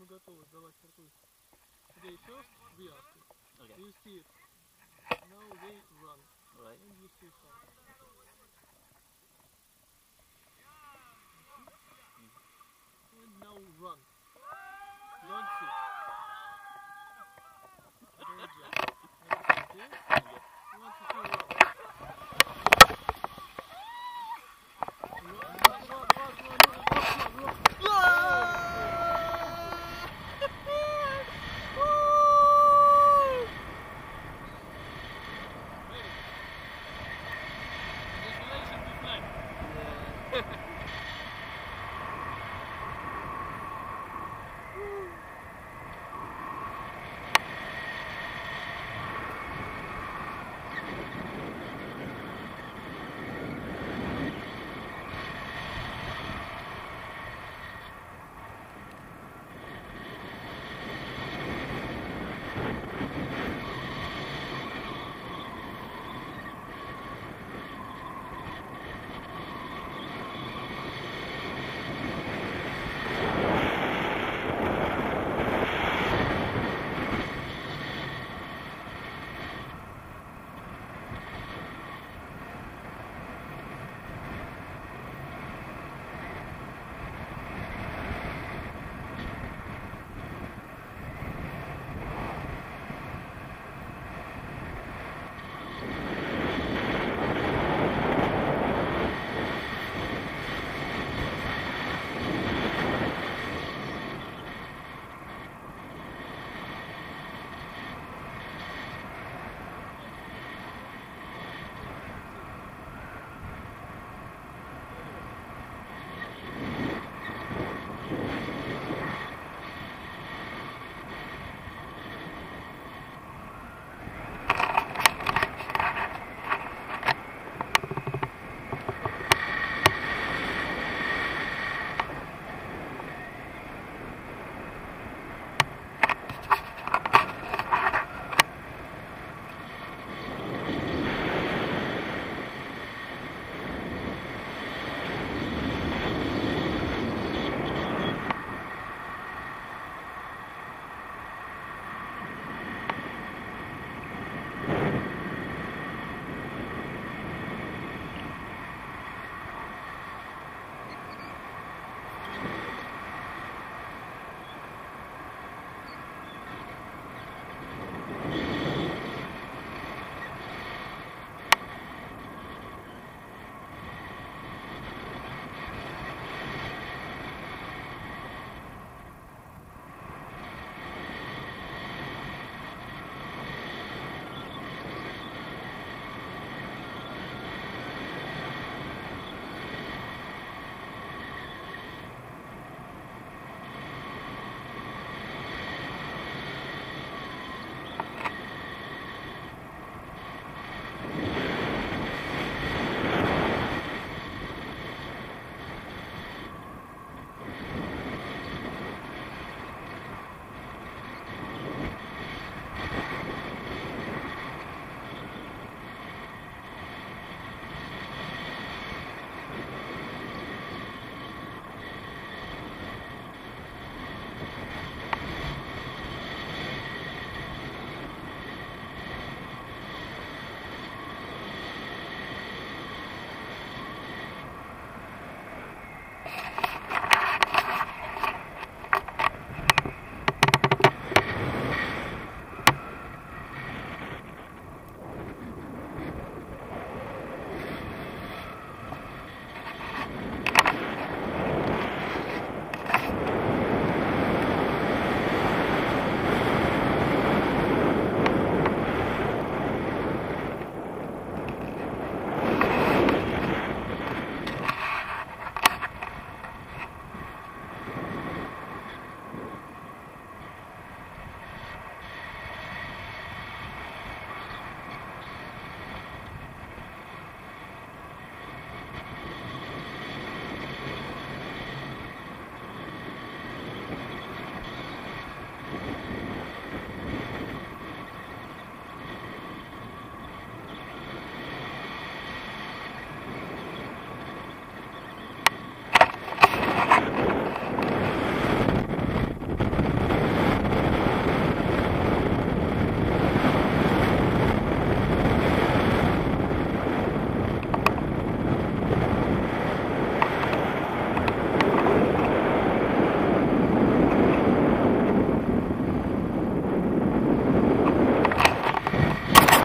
мы готовы давать порту They first, we after. Okay. You see it. Now they run. Right. And you see some.